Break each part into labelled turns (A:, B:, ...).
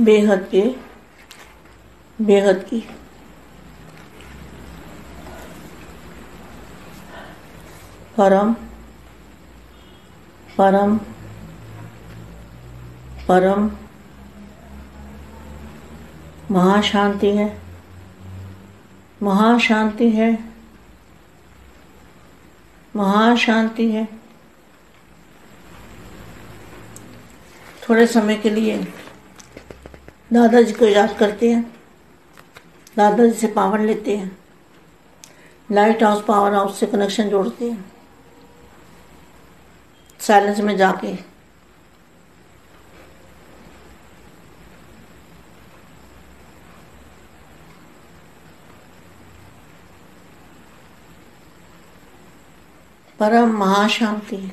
A: बेहद के, बेहद की। परम परम परम। महाशांति है महाशांति है महाशांति है। थोड़े समय के लिए दादाजी को याद करते हैं। दादाजी से पावर लेते हैं। लाइट हाउस पावर हाउस से कनेक्शन जोड़ते हैं। साइलेंस में जाके। परम महाशांति।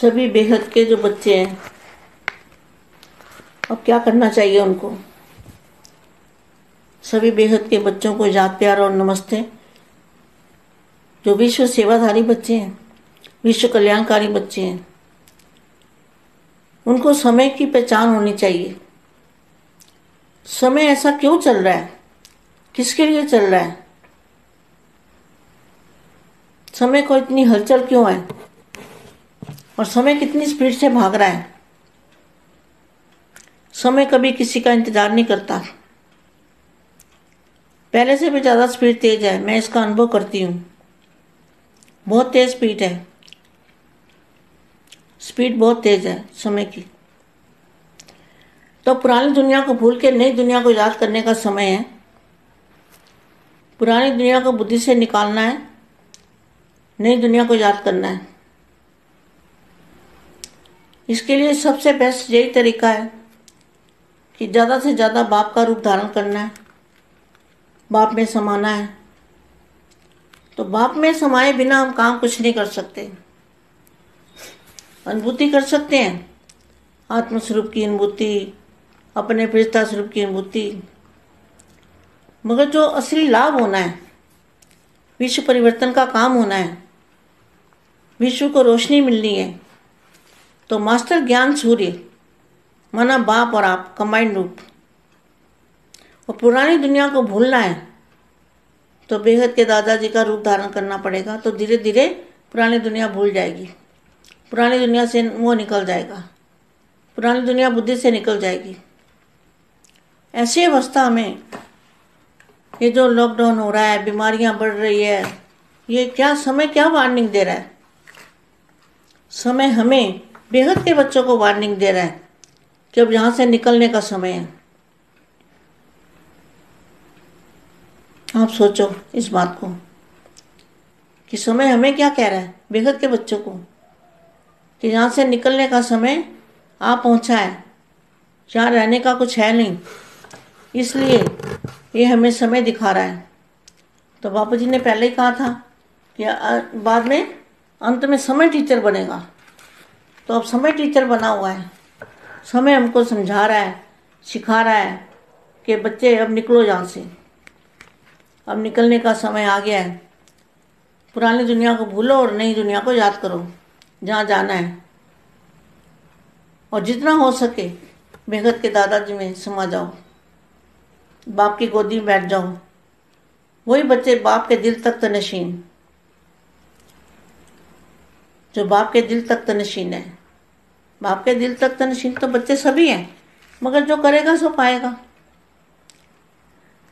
A: सभी बेहद के जो बच्चे हैं, अब क्या करना चाहिए उनको? सभी बेहद के बच्चों को याद प्यार और नमस्ते। जो विश्व सेवाधारी बच्चे हैं, विश्व कल्याणकारी बच्चे हैं, उनको समय की पहचान होनी चाहिए। समय ऐसा क्यों चल रहा है? किसके लिए चल रहा है? समय को इतनी हलचल क्यों है? और समय कितनी स्पीड से भाग रहा है। समय कभी किसी का इंतज़ार नहीं करता। पहले से भी ज़्यादा स्पीड तेज है, मैं इसका अनुभव करती हूँ। बहुत तेज स्पीड है। स्पीड बहुत तेज है समय की। तो पुरानी दुनिया को भूल के नई दुनिया को याद करने का समय है। पुरानी दुनिया को बुद्धि से निकालना है। नई दुनिया को याद करना है। इसके लिए सबसे बेस्ट यही तरीका है कि ज़्यादा से ज़्यादा बाप का रूप धारण करना है। बाप में समाना है। तो बाप में समाए बिना हम काम कुछ नहीं कर सकते। अनुभूति कर सकते हैं। आत्मस्वरूप की अनुभूति, अपने फरिश्ता स्वरूप की अनुभूति। मगर जो असली लाभ होना है, विश्व परिवर्तन का काम होना है। विश्व को रोशनी मिलनी है। तो मास्टर ज्ञान सूर्य, माना बाप और आप कंबाइंड रूप। और पुरानी दुनिया को भूलना है तो बेहद के दादाजी का रूप धारण करना पड़ेगा तो धीरे धीरे पुरानी दुनिया भूल जाएगी। पुरानी दुनिया से वो निकल जाएगा। पुरानी दुनिया बुद्धि से निकल जाएगी। ऐसी अवस्था में ये जो लॉकडाउन हो रहा है, बीमारियाँ बढ़ रही है, ये क्या, समय क्या वार्निंग दे रहा है? समय हमें बेहद के बच्चों को वार्निंग दे रहा है कि अब यहाँ से निकलने का समय है। आप सोचो इस बात को कि समय हमें क्या कह रहा है? बेहद के बच्चों को कि यहाँ से निकलने का समय आ पहुँचा है। यहाँ रहने का कुछ है नहीं। इसलिए ये हमें समय दिखा रहा है। तो बापू जी ने पहले ही कहा था कि बाद में अंत में समय टीचर बनेगा। तो अब समय टीचर बना हुआ है। समय हमको समझा रहा है, सिखा रहा है कि बच्चे अब निकलो यहाँ से। अब निकलने का समय आ गया है। पुरानी दुनिया को भूलो और नई दुनिया को याद करो, जहाँ जाना है। और जितना हो सके बेहद के दादाजी में समा जाओ। बाप की गोदी में बैठ जाओ। वही बच्चे बाप के दिल तक तनशीन जो बाप के दिल तक तनशीन है। बाप के दिल तक तनशीन तो बच्चे सभी हैं, मगर जो करेगा सो पाएगा।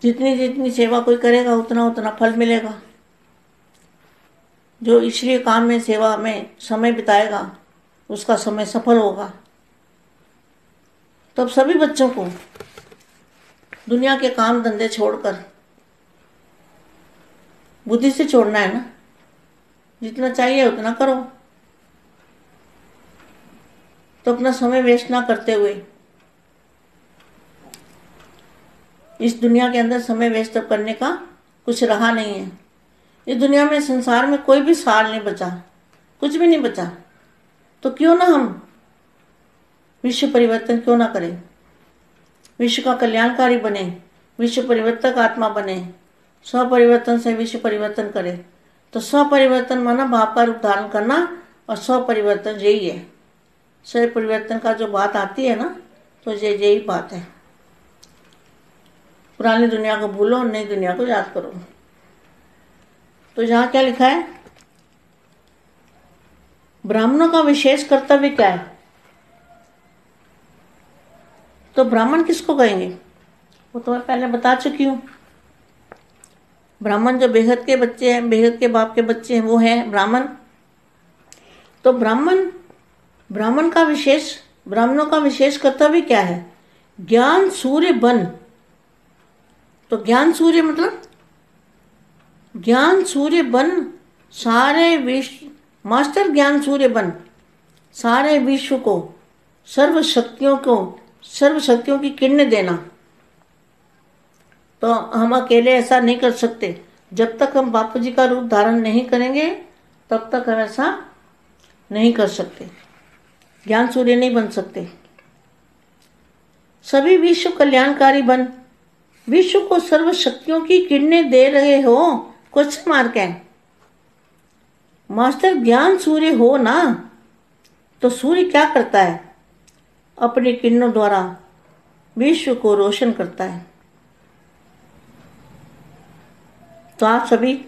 A: जितनी जितनी सेवा कोई करेगा, उतना उतना फल मिलेगा। जो ईश्वरीय काम में, सेवा में समय बिताएगा, उसका समय सफल होगा। तो सभी बच्चों को दुनिया के काम धंधे छोड़कर बुद्धि से छोड़ना है ना। जितना चाहिए उतना करो। तो अपना समय वेस्ट ना करते हुए। इस दुनिया के अंदर समय वेस्ट करने का कुछ रहा नहीं है। इस दुनिया में, संसार में कोई भी सार नहीं बचा, कुछ भी नहीं बचा। तो क्यों ना हम विश्व परिवर्तन क्यों ना करें? विश्व का कल्याणकारी बने, विश्व परिवर्तक आत्मा बने स्व परिवर्तन से विश्व परिवर्तन करें। तो स्व परिवर्तन माना भाव का रूप धारण करना और स्व परिवर्तन यही है। शरीर परिवर्तन का जो बात आती है ना तो ये यही बात है। पुरानी दुनिया को भूलो और नई दुनिया को याद करो। तो यहाँ क्या लिखा है? ब्राह्मणों का विशेष कर्तव्य क्या है? तो ब्राह्मण किसको कहेंगे? वो तो मैं पहले बता चुकी हूँ। ब्राह्मण जो बेहद के बच्चे हैं, बेहद के बाप के बच्चे हैं, वो हैं ब्राह्मण। तो ब्राह्मण ब्राह्मण का विशेष, ब्राह्मणों का विशेष कर्तव्य क्या है? ज्ञान सूर्य बन। तो ज्ञान सूर्य मतलब? ज्ञान सूर्य बन, सारे विश्व मास्टर ज्ञान सूर्य बन। सारे विश्व को सर्व शक्तियों को सर्व शक्तियों की किरण देना। तो हम अकेले ऐसा नहीं कर सकते। जब तक हम बापू जी का रूप धारण नहीं करेंगे, तब तक हम ऐसा नहीं कर सकते। ज्ञान सूर्य नहीं बन सकते। सभी विश्व कल्याणकारी बन। विश्व को सर्व शक्तियों की किरणें दे रहे हो क्वेश्चन मार्क है। मास्टर, ज्ञान सूर्य हो ना तो सूर्य क्या करता है? अपनी किरणों द्वारा विश्व को रोशन करता है। तो आप सभी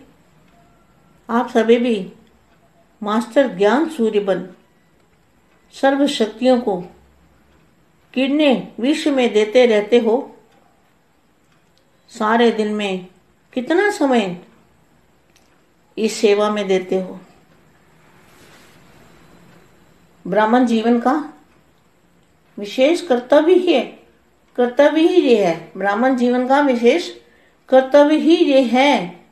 A: आप सभी भी मास्टर, ज्ञान सूर्य बन। सर्व शक्तियों को किरणें विश्व में देते रहते हो। सारे दिन में कितना समय इस सेवा में देते हो? ब्राह्मण जीवन का विशेष कर्तव्य ही है, कर्तव्य ही ये है। ब्राह्मण जीवन का विशेष कर्तव्य ही ये है।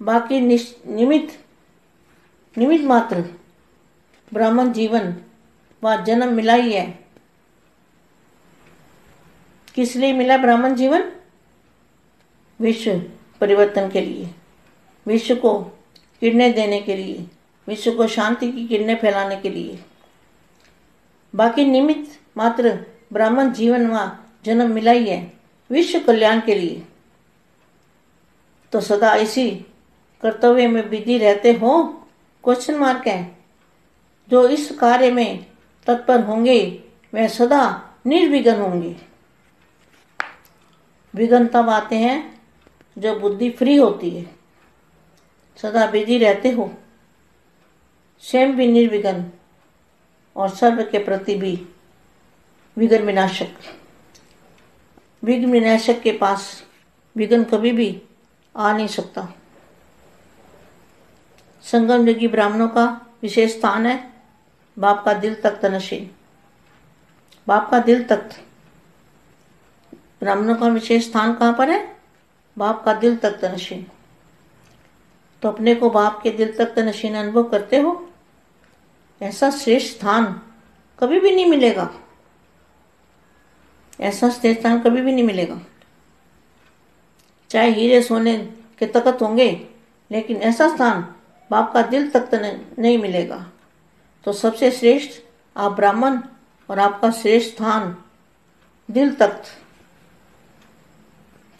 A: बाकी निमित्त निमित्त मात्र ब्राह्मण जीवन व जन्म मिला ही है। किस लिए मिला ब्राह्मण जीवन? विश्व परिवर्तन के लिए। विश्व को किरणें देने के लिए। विश्व को शांति की किरणें फैलाने के लिए। बाकी निमित्त मात्र ब्राह्मण जीवन व जन्म मिला ही है। विश्व कल्याण के लिए। तो सदा इसी कर्तव्य में विधि रहते हो? क्वेश्चन मार्क है। जो इस कार्य में तत्पर होंगे, वह सदा निर्विघ्न होंगे। विघ्न तब आते हैं जो बुद्धि फ्री होती है। सदा बिज़ी रहते हो। स्वयं भी निर्विघ्न और सर्व के प्रति भी विघ्न विनाशक विघ्न विनाशक के पास विघ्न कभी भी आ नहीं सकता। संगम युगी ब्राह्मणों का विशेष स्थान है। बाप का दिल तख्त नशीन बाप का दिल तख्त। ब्राह्मणों का विशेष स्थान कहाँ पर है? बाप का दिल तख्त नशीन तो अपने को बाप के दिल तख्त नशीन अनुभव करते हो? ऐसा श्रेष्ठ स्थान कभी भी नहीं मिलेगा। ऐसा श्रेष्ठ स्थान कभी भी नहीं मिलेगा। चाहे हीरे सोने के तकत होंगे, लेकिन ऐसा स्थान बाप का दिल तख्त नहीं मिलेगा। तो सबसे श्रेष्ठ आप ब्राह्मण और आपका श्रेष्ठ स्थान दिल तख्त।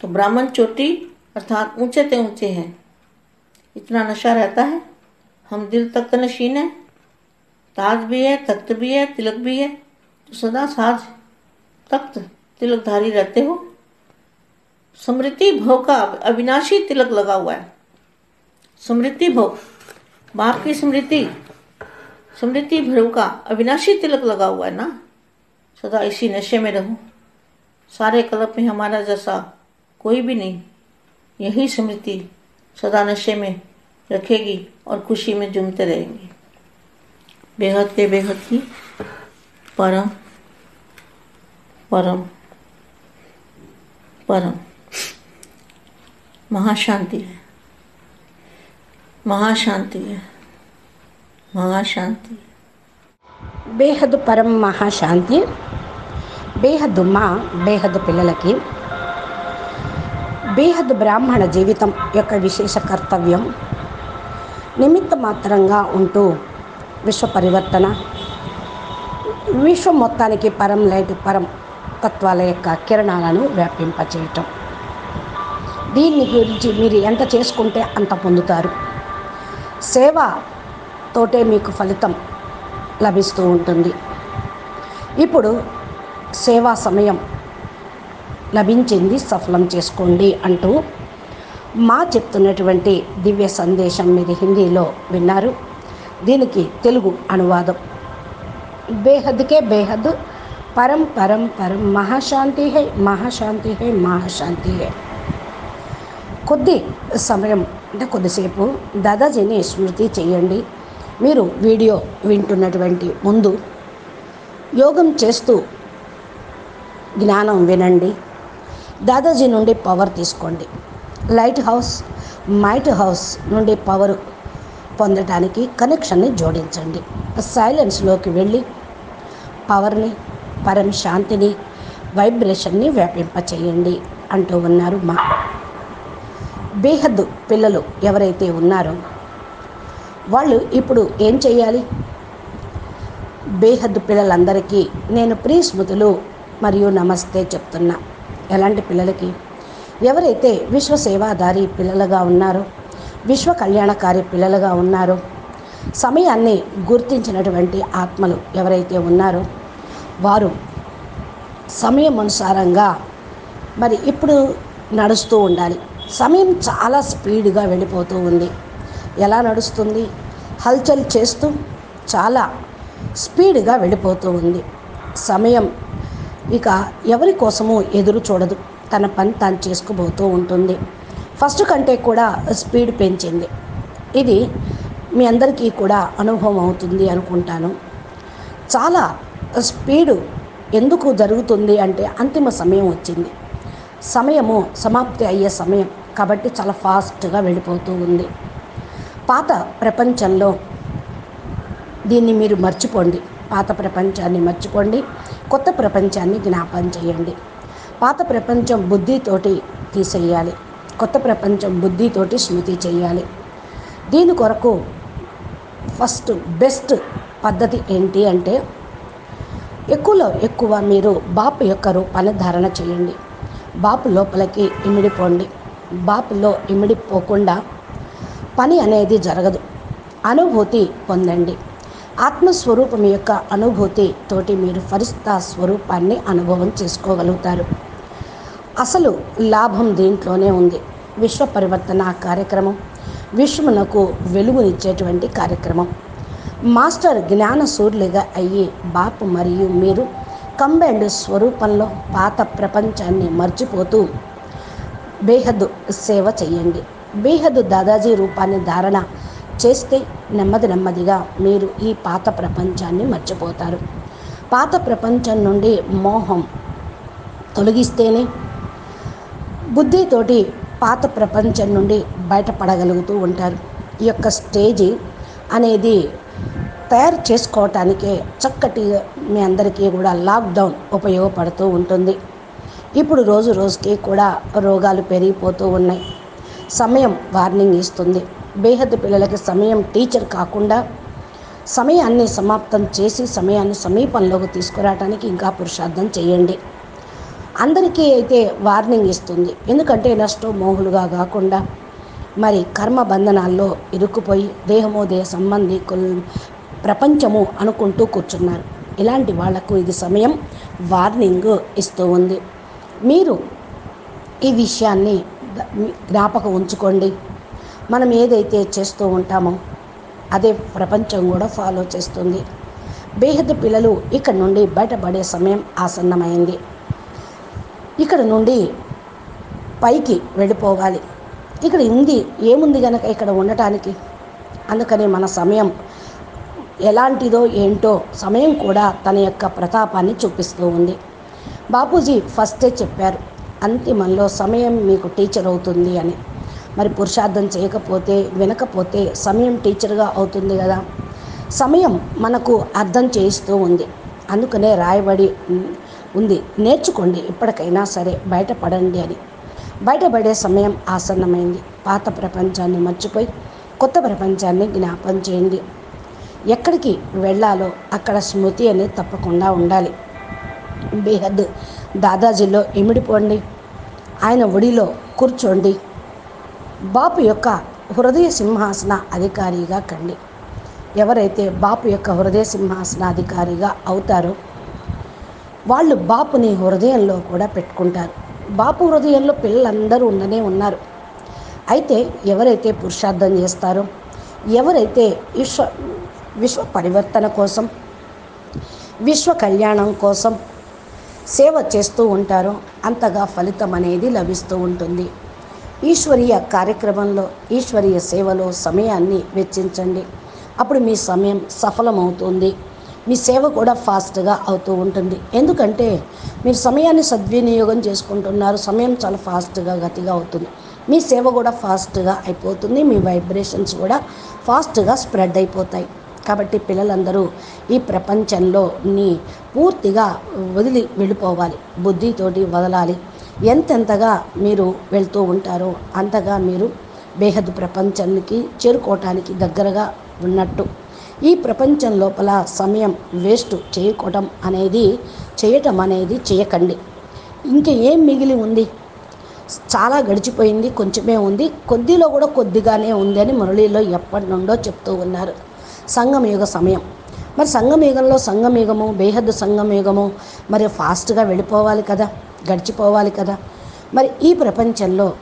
A: तो ब्राह्मण चोटी अर्थात ऊँचे ते ऊँचे हैं। इतना नशा रहता है। हम दिल तख्त नशीन है। ताज भी है, तख्त भी है, तिलक भी है। तो सदा साज तख्त तिलकधारी रहते हो। स्मृति भोग का अविनाशी तिलक लगा हुआ है। स्मृति भोग बाप की स्मृति स्मृति भ्रव का अविनाशी तिलक लगा हुआ है ना? सदा इसी नशे में रहो। सारे कल्प में हमारा जैसा कोई भी नहीं। यही स्मृति सदा नशे में रखेगी और खुशी में झूमते रहेंगे। बेहद के बेहद की परम परम परम महाशांति है। महाशांति है। మహాశాంతి.
B: బేహద్ పరం మహాశాంతి బేహదు మా బేహద్ పిల్లలకి. బేహద్ బ్రాహ్మణ జీవితం యొక్క విశేష కర్తవ్యం. నిమిత్త మాత్రంగా ఉంటూ విశ్వ పరివర్తన. విశ్వం మొత్తానికి పరం లేటి పరం తత్వాల యొక్క కిరణాలను వ్యాపింపచేయటం. దీన్ని గురించి మీరు ఎంత చేసుకుంటే అంత పొందుతారు. సేవ తోటే మీకు ఫలితం లభిస్తూ ఉంటుంది. ఇప్పుడు సేవా సమయం. లభించింది సఫలం చేసుకోండి అంటూ మా చెప్తున్నటువంటి దివ్య సందేశం మీరు హిందీలో విన్నారు. దీనికి తెలుగు అనువాదం. బేహద్కే బేహద్ పరం పరం పరం. మహాశాంతి హై మహాశాంతి హై మహాశాంతి హై. కొద్ది సమయం అంటే కొద్దిసేపు దాదాజీని స్మృతి చేయండి. మీరు వీడియో వింటున్నటువంటి ముందు యోగం చేస్తూ జ్ఞానం వినండి. దాదాజీ నుండి పవర్ తీసుకోండి. లైట్ హౌస్ మైట్ హౌస్ నుండి పవర్ పొందటానికి కనెక్షన్ని జోడించండి. సైలెన్స్లోకి వెళ్ళి పవర్ని పరం శాంతిని వైబ్రేషన్ని వ్యాపింపచేయండి అంటూ ఉన్నారు మా బేహద్దు పిల్లలు ఎవరైతే ఉన్నారో వాళ్ళు ఇప్పుడు ఏం చేయాలి బేహద్దు పిల్లలందరికీ నేను ప్రియ స్మృతులు మరియు నమస్తే చెప్తున్నా. ఎలాంటి పిల్లలకి? ఎవరైతే విశ్వసేవాదారి పిల్లలుగా ఉన్నారో విశ్వ కళ్యాణకారి పిల్లలుగా ఉన్నారో సమయాన్ని గుర్తించినటువంటి ఆత్మలు ఎవరైతే ఉన్నారో వారు సమయం అనుసారంగా మరి ఇప్పుడు నడుస్తూ ఉండాలి. సమయం చాలా స్పీడ్గా వెళ్ళిపోతూ ఉంది. ఎలా నడుస్తుంది? హల్చల్ చేస్తూ చాలా స్పీడ్గా వెళ్ళిపోతూ ఉంది. సమయం ఇక ఎవరి కోసము ఎదురు చూడదు. తన పని తాను చేసుకుపోతూ ఉంటుంది. ఫస్ట్ కంటే కూడా స్పీడ్ పెంచింది. ఇది మీ అందరికీ కూడా అనుభవం అవుతుంది అనుకుంటాను. చాలా స్పీడు ఎందుకు జరుగుతుంది అంటే అంతిమ సమయం వచ్చింది. సమయము సమాప్తి అయ్యే సమయం కాబట్టి చాలా ఫాస్ట్గా వెళ్ళిపోతూ ఉంది. పాత ప్రపంచంలో దీన్ని మీరు మర్చిపోండి. పాత ప్రపంచాన్ని మర్చిపోండి. కొత్త ప్రపంచాన్ని జ్ఞాపం చేయండి. పాత ప్రపంచం బుద్ధితోటి తీసేయాలి. కొత్త ప్రపంచం బుద్ధితోటి స్మృతి చేయాలి. దీని కొరకు ఫస్ట్ బెస్ట్ పద్ధతి ఏంటి అంటే ఎక్కువలో ఎక్కువ మీరు బాపు యొక్క రూపాన్ని ధారణ చేయండి. బాపు లోపలికి ఇమిడిపోండి. బాపులో ఇమిడిపోకుండా పని అనేది జరగదు. అనుభూతి పొందండి. ఆత్మస్వరూపం యొక్క అనుభూతి తోటి మీరు ఫరిస్తా స్వరూపాన్ని అనుభవం చేసుకోగలుగుతారు. అసలు లాభం దీంట్లోనే ఉంది. విశ్వ పరివర్తన కార్యక్రమం. విశ్వమునకు వెలుగునిచ్చేటువంటి కార్యక్రమం. మాస్టర్ జ్ఞాన సూర్యులుగా అయ్యి బాపు మరియు మీరు కంబైండ్ స్వరూపంలో పాత ప్రపంచాన్ని మర్చిపోతూ బేహద్దు సేవ చేయండి. బేహద్దు దాదాజీ రూపాన్ని ధారణ చేస్తే నెమ్మది నెమ్మదిగా మీరు ఈ పాత ప్రపంచాన్ని మర్చిపోతారు. పాత ప్రపంచం నుండి మోహం తొలగిస్తేనే బుద్ధితోటి పాత ప్రపంచం నుండి బయటపడగలుగుతూ ఉంటారు. ఈ యొక్క స్టేజీ అనేది తయారు చేసుకోవటానికే చక్కటి మీ అందరికీ కూడా లాక్డౌన్ ఉపయోగపడుతూ ఉంటుంది. ఇప్పుడు రోజు రోజుకి కూడా రోగాలు పెరిగిపోతూ ఉన్నాయి. సమయం వార్నింగ్ ఇస్తుంది. బేహద్ పిల్లలకి సమయం టీచర్ కాకుండా సమయాన్ని సమాప్తం చేసి సమయాన్ని సమీపంలోకి తీసుకురావడానికి ఇంకా పురుషార్థం చేయండి. అందరికీ అయితే వార్నింగ్ ఇస్తుంది. ఎందుకంటే నష్టం మోహులుగా కాకుండా మరి కర్మ బంధనాల్లో ఇరుక్కుపోయి దేహమో దేహ సంబంధికులు ప్రపంచము అనుకుంటూ కూర్చున్నారు. ఇలాంటి వాళ్ళకు ఇది సమయం వార్నింగ్ ఇస్తూ ఉంది. మీరు ఈ విషయాన్ని జ్ఞాపకం ఉంచుకోండి. మనం ఏదైతే చేస్తూ ఉంటామో అదే ప్రపంచం కూడా ఫాలో చేస్తుంది. బేహద్దు పిల్లలు ఇక్కడ నుండి బయటపడే సమయం ఆసన్నమైంది. ఇక్కడ నుండి పైకి వెళ్ళిపోవాలి. ఇక్కడ ఉంది ఏముంది కనుక ఇక్కడ ఉండటానికి? అందుకని మన సమయం ఎలాంటిదో ఏంటో సమయం కూడా తన యొక్క ప్రతాపాన్ని చూపిస్తూ ఉంది. బాపూజీ ఫస్టే చెప్పారు అంతిమంలో సమయం మీకు టీచర్ అవుతుంది అని. మరి పురుషార్థం చేయకపోతే వినకపోతే సమయం టీచర్గా అవుతుంది కదా. సమయం మనకు అర్థం చేయిస్తూ ఉంది. అందుకనే రాయబడి ఉంది. నేర్చుకోండి ఇప్పటికైనా సరే బయటపడండి అని. బయటపడే సమయం ఆసన్నమైంది. పాత ప్రపంచాన్ని మర్చిపోయి కొత్త ప్రపంచాన్ని జ్ఞాపం చేయండి. ఎక్కడికి వెళ్ళాలో అక్కడ స్మృతి అనేది తప్పకుండా ఉండాలి. బేహద్ దాదాజీలో ఇమిడిపోండి. ఆయన ఒడిలో కూర్చోండి. బాపు యొక్క హృదయ సింహాసన అధికారిగా కండి. ఎవరైతే బాపు యొక్క హృదయ సింహాసన అధికారిగా అవుతారో వాళ్ళు బాపుని హృదయంలో కూడా పెట్టుకుంటారు. బాపు హృదయంలో పిల్లలందరూ ఉండనే ఉన్నారు. అయితే ఎవరైతే పురుషార్థం చేస్తారో ఎవరైతే విశ్వ విశ్వ పరివర్తన కోసం విశ్వ కళ్యాణం కోసం సేవ చేస్తూ ఉంటారో అంతగా ఫలితం అనేది లభిస్తూ ఉంటుంది. ఈశ్వరీయ కార్యక్రమంలో ఈశ్వరీయ సేవలో సమయాన్ని వెచ్చించండి. అప్పుడు మీ సమయం సఫలమవుతుంది. మీ సేవ కూడా ఫాస్ట్గా అవుతూ ఉంటుంది. ఎందుకంటే మీరు సమయాన్ని సద్వినియోగం చేసుకుంటున్నారు. సమయం చాలా ఫాస్ట్గా గతిగా అవుతుంది. మీ సేవ కూడా ఫాస్ట్గా అయిపోతుంది. మీ వైబ్రేషన్స్ కూడా ఫాస్ట్గా స్ప్రెడ్ అయిపోతాయి. కాబట్టి పిల్లలందరూ ఈ ప్రపంచంలోని పూర్తిగా వదిలి వెళ్ళిపోవాలి. బుద్ధితోటి వదలాలి. ఎంతెంతగా మీరు వెళ్తూ ఉంటారో అంతగా మీరు బేహద్ ప్రపంచానికి చేరుకోవటానికి దగ్గరగా ఉన్నట్టు. ఈ ప్రపంచం లోపల సమయం వేస్ట్ చేయకోవటం అనేది చేయటం అనేది చేయకండి. ఇంకా ఏం మిగిలి ఉంది? చాలా గడిచిపోయింది కొంచెమే ఉంది. కొద్దిలో కూడా కొద్దిగానే ఉంది అని మురళిలో ఎప్పటి నుండో చెప్తూ ఉన్నారు. సంగమయుగ సమయం మరి సంగమయుగంలో సంగమయుగము బేహద్దు సంగమయుగము మరి ఫాస్ట్గా వెళ్ళిపోవాలి కదా గడిచిపోవాలి కదా. మరి ఈ ప్రపంచంలో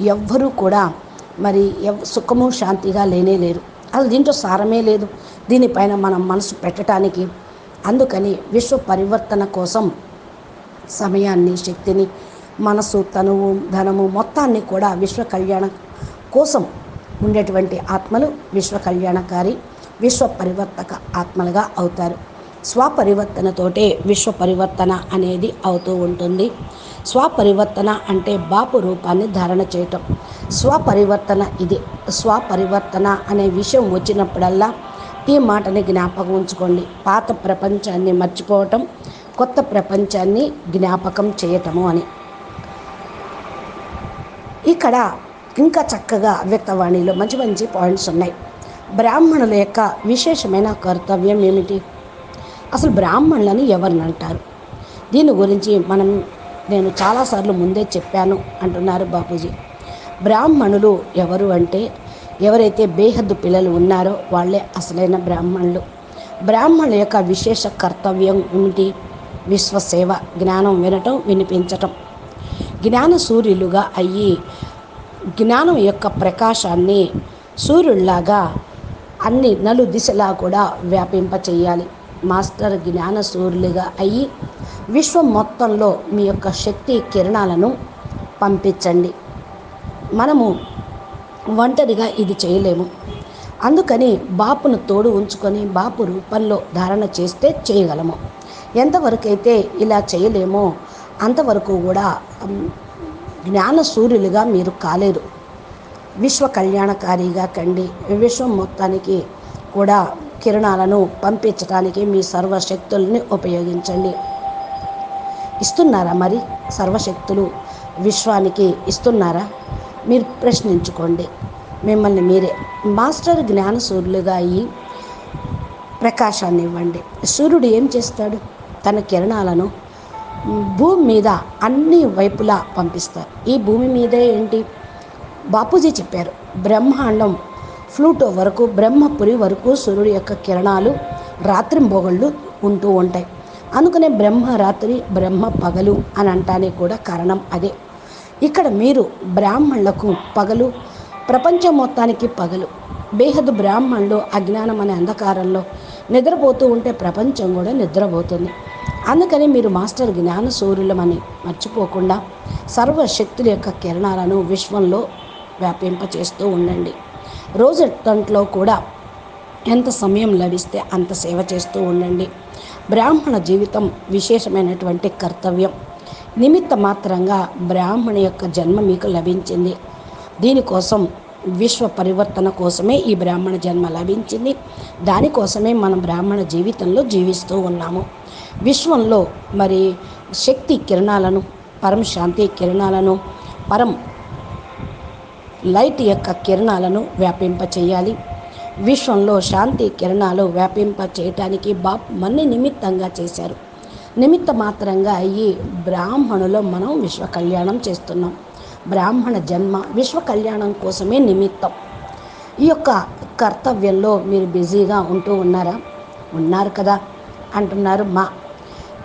B: ఎవ్వరూ కూడా మరి ఎవ్ సుఖము శాంతిగా లేనే లేరు. అసలు దీంట్లో సారమే లేదు. దీనిపైన మనం మనసు పెట్టడానికి అందుకని విశ్వ పరివర్తన కోసం సమయాన్ని శక్తిని మనసు తనువు ధనము మొత్తాన్ని కూడా విశ్వ కళ్యాణ కోసం ఉండేటువంటి ఆత్మలు విశ్వ కళ్యాణకారి విశ్వ పరివర్తక ఆత్మలుగా అవుతారు. స్వపరివర్తనతోటే విశ్వ పరివర్తన అనేది అవుతూ ఉంటుంది. స్వపరివర్తన అంటే బాపు రూపాన్ని ధారణ చేయటం. స్వపరివర్తన ఇది. స్వపరివర్తన అనే విషయం వచ్చినప్పుడల్లా ఈ మాటని జ్ఞాపకం ఉంచుకోండి. పాత ప్రపంచాన్ని మర్చిపోవటం కొత్త ప్రపంచాన్ని జ్ఞాపకం చేయటము అని. ఇక్కడ ఇంకా చక్కగా వ్యక్తవాణిలో మంచి మంచి పాయింట్స్ ఉన్నాయి. బ్రాహ్మణుల యొక్క విశేషమైన కర్తవ్యం ఏమిటి? అసలు బ్రాహ్మణులని ఎవరిని అంటారు? దీని గురించి మనం నేను చాలాసార్లు ముందే చెప్పాను అంటున్నారు బాపూజీ. బ్రాహ్మణులు ఎవరు అంటే ఎవరైతే బేహద్దు పిల్లలు ఉన్నారో వాళ్ళే అసలైన బ్రాహ్మణులు. బ్రాహ్మణుల యొక్క విశేష కర్తవ్యం ఏమిటి? విశ్వసేవ జ్ఞానం వినటం వినిపించటం. జ్ఞాన సూర్యులుగా అయ్యి జ్ఞానం యొక్క ప్రకాశాన్ని సూర్యుల్లాగా అన్ని నలు దిశలా కూడా వ్యాపింప చేయాలి మాస్టర్ జ్ఞాన సూర్యులుగా అయ్యి విశ్వం మొత్తంలో మీ యొక్క శక్తి కిరణాలను పంపించండి. మనము ఒంటరిగా ఇది చేయలేము. అందుకని బాపును తోడు ఉంచుకొని బాపు రూపంలో ధారణ చేస్తే చేయగలము. ఎంతవరకైతే ఇలా చేయలేమో అంతవరకు కూడా జ్ఞాన సూర్యులుగా మీరు కాలేరు. విశ్వ కళ్యాణకారిగా కండి. విశ్వం మొత్తానికి కూడా కిరణాలను పంపించడానికి మీ సర్వశక్తుల్ని ఉపయోగించండి. ఇస్తున్నారా మరి సర్వశక్తులు? విశ్వానికి ఇస్తున్నారా? మీరు ప్రశ్నించుకోండి. మిమ్మల్ని మీరే. మాస్టర్ జ్ఞాన సూర్యులుగా అయ్యి ప్రకాశాన్ని ఇవ్వండి. సూర్యుడు ఏం చేస్తాడు? తన కిరణాలను భూమి మీద అన్ని వైపులా పంపిస్తారు ఈ భూమి మీదే ఏంటి? బాపూజీ చెప్పారు. బ్రహ్మాండం ఫ్లూటో వరకు బ్రహ్మపురి వరకు సూర్యుడి యొక్క కిరణాలు రాత్రింబొగళ్ళు ఉంటూ ఉంటాయి. అందుకనే బ్రహ్మ రాత్రి బ్రహ్మ పగలు అని అంటానికి కూడా కారణం అదే. ఇక్కడ మీరు బ్రాహ్మణులకు పగలు ప్రపంచం మొత్తానికి పగలు బేహద్ బ్రాహ్మణులు అజ్ఞానం అనే అంధకారంలో నిద్రపోతూ ఉంటే ప్రపంచం కూడా నిద్రపోతుంది. అందుకని మీరు మాస్టర్ జ్ఞాన సూర్యులమని మర్చిపోకుండా సర్వశక్తుల యొక్క కిరణాలను విశ్వంలో వ్యాపింపచేస్తూ ఉండండి. రోజంట్లో కూడా ఎంత సమయం లభిస్తే అంత సేవ చేస్తూ ఉండండి. బ్రాహ్మణ జీవితం విశేషమైనటువంటి కర్తవ్యం. నిమిత్త మాత్రంగా బ్రాహ్మణ యొక్క జన్మ మీకు లభించింది. దీనికోసం విశ్వ పరివర్తన కోసమే ఈ బ్రాహ్మణ జన్మ లభించింది. దానికోసమే మనం బ్రాహ్మణ జీవితంలో జీవిస్తూ ఉన్నాము. విశ్వంలో మరి శక్తి కిరణాలను పరం శాంతి కిరణాలను పరం లైట్ యొక్క కిరణాలను వ్యాపింప చేయాలి విశ్వంలో శాంతి కిరణాలు వ్యాపింప చేయటానికి బాప్ మన్ని నిమిత్తంగా చేశారు. నిమిత్త మాత్రంగా ఈ బ్రాహ్మణులో మనం విశ్వ కళ్యాణం చేస్తున్నాం. బ్రాహ్మణ జన్మ విశ్వ కళ్యాణం కోసమే నిమిత్తం. ఈ యొక్క కర్తవ్యంలో మీరు బిజీగా ఉంటూ ఉన్నారా? ఉన్నారు కదా అంటున్నారు మా.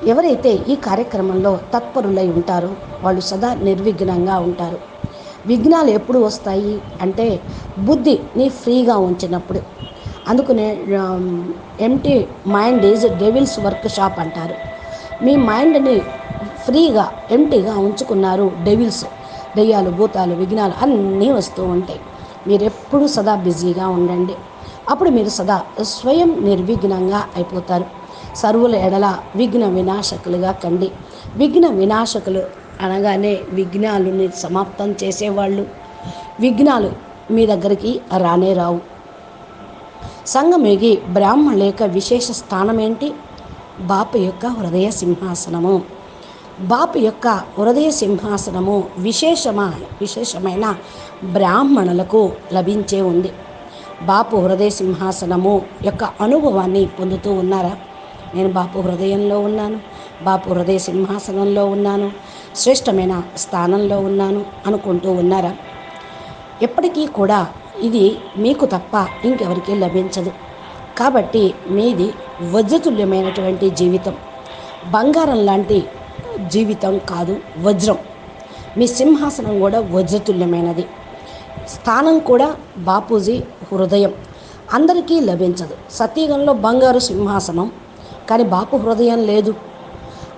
B: ఎవరైతే ఈ కార్యక్రమంలో తత్పరులై ఉంటారో వాళ్ళు సదా నిర్విఘ్నంగా ఉంటారు. విఘ్నాలు ఎప్పుడు వస్తాయి అంటే బుద్ధిని ఫ్రీగా ఉంచినప్పుడు. అందుకనే empty mind is devil's workshop అంటారు. మీ మైండ్ని ఫ్రీగా ఎంటీగా ఉంచుకున్నారు డెవిల్స్ దెయ్యాలు భూతాలు విఘ్నాలు అన్నీ వస్తూ ఉంటాయి. మీరు ఎప్పుడు సదా బిజీగా ఉండండి. అప్పుడు మీరు సదా స్వయం నిర్విఘ్నంగా అయిపోతారు. సర్వుల ఎడల విఘ్న వినాశకులుగా కండి. విఘ్న వినాశకులు అనగానే విఘ్నాలని సమాప్తం చేసేవాళ్ళు. విఘ్నాలు మీ దగ్గరికి రానే రావు. సంగమేగి బ్రాహ్మణుల యొక్క విశేష స్థానం ఏంటి బాపు యొక్క హృదయ సింహాసనము. బాపు యొక్క హృదయ సింహాసనము విశేషమా విశేషమైన బ్రాహ్మణులకు లభించే ఉంది. బాపు హృదయ సింహాసనము యొక్క అనుభవాన్ని పొందుతూ ఉన్నారా? నేను బాపు హృదయంలో ఉన్నాను బాపు హృదయ సింహాసనంలో ఉన్నాను శ్రేష్టమైన స్థానంలో ఉన్నాను అనుకుంటూ ఉన్నారా? ఎప్పటికీ కూడా ఇది మీకు తప్ప ఇంకెవరికీ లభించదు. కాబట్టి మీది వజ్రతుల్యమైనటువంటి జీవితం. బంగారం లాంటి జీవితం కాదు వజ్రం. మీ సింహాసనం కూడా వజ్రతుల్యమైనది. స్థానం కూడా బాపూజీ హృదయం. అందరికీ లభించదు. సతీగంలో బంగారు సింహాసనం. కానీ బాపు హృదయం లేదు.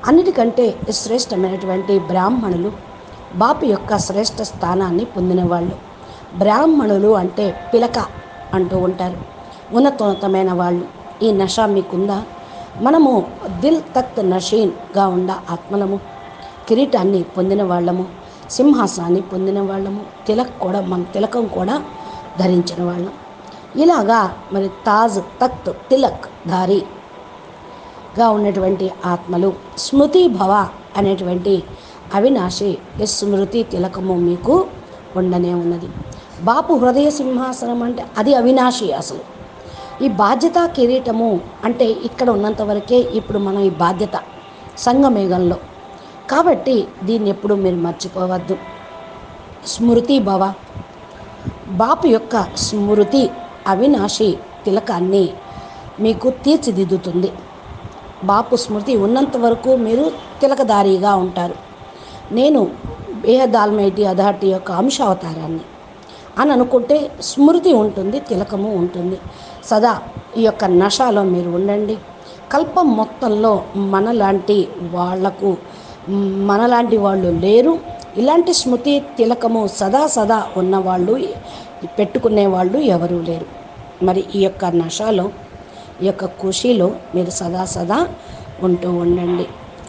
B: అన్నిటికంటే శ్రేష్టమైనటువంటి బ్రాహ్మణులు బాపు యొక్క శ్రేష్ఠ స్థానాన్ని పొందినవాళ్ళు. బ్రాహ్మణులు అంటే పిలక అంటూ ఉంటారు. ఉన్నతోన్నతమైన వాళ్ళు. ఈ నష మీకుందా? మనము దిల్ తక్త్ నషీన్గా ఉండ ఆత్మలము. కిరీటాన్ని పొందిన వాళ్ళము సింహాసనాన్ని పొందిన వాళ్ళము తిలక్ కూడా మన తిలకం కూడా ధరించిన వాళ్ళం. ఇలాగా మరి తాజ్ తక్త్ తిలక్ ధారి గా ఉన్నటువంటి ఆత్మలు. స్మృతి భవ అనేటువంటి అవినాశి స్మృతి తిలకము మీకు ఉండనే ఉన్నది. బాపు హృదయ సింహాసనం అంటే అది అవినాశి అసలు. ఈ బాధ్యత కిరీటము అంటే ఇక్కడ ఉన్నంత వరకే ఇప్పుడు మనం ఈ బాధ్యత సంగమేఘంలో కాబట్టి దీన్ని ఎప్పుడు మీరు మర్చిపోవద్దు. స్మృతి భవ. బాపు యొక్క స్మృతి అవినాశి తిలకాన్ని మీకు తీర్చిదిద్దుతుంది. బాపు స్మృతి ఉన్నంత వరకు మీరు తిలకదారీగా ఉంటారు. నేను బేహదాల్మేటి అథారిటీ యొక్క అంశావతారాన్ని. అని అనుకుంటే స్మృతి ఉంటుంది తిలకము ఉంటుంది. సదా ఈ యొక్క నషాలో మీరు ఉండండి. కల్పం మొత్తంలో మనలాంటి వాళ్ళకు మనలాంటి వాళ్ళు లేరు. ఇలాంటి స్మృతి తిలకము సదా సదా ఉన్నవాళ్ళు పెట్టుకునే వాళ్ళు ఎవరూ లేరు. మరి ఈ యొక్క నషాలో యొక్క ఖుషిలో మీరు సదా సదా ఉంటూ ఉండండి.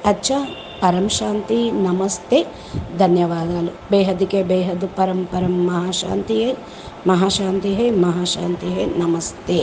B: అచ్చా పరం శాంతి నమస్తే ధన్యవాదాలు. బేహద్కే బేహద్ పరం పరం మహాశాంతి హే మహాశాంతి హే మహాశాంతి హే నమస్తే.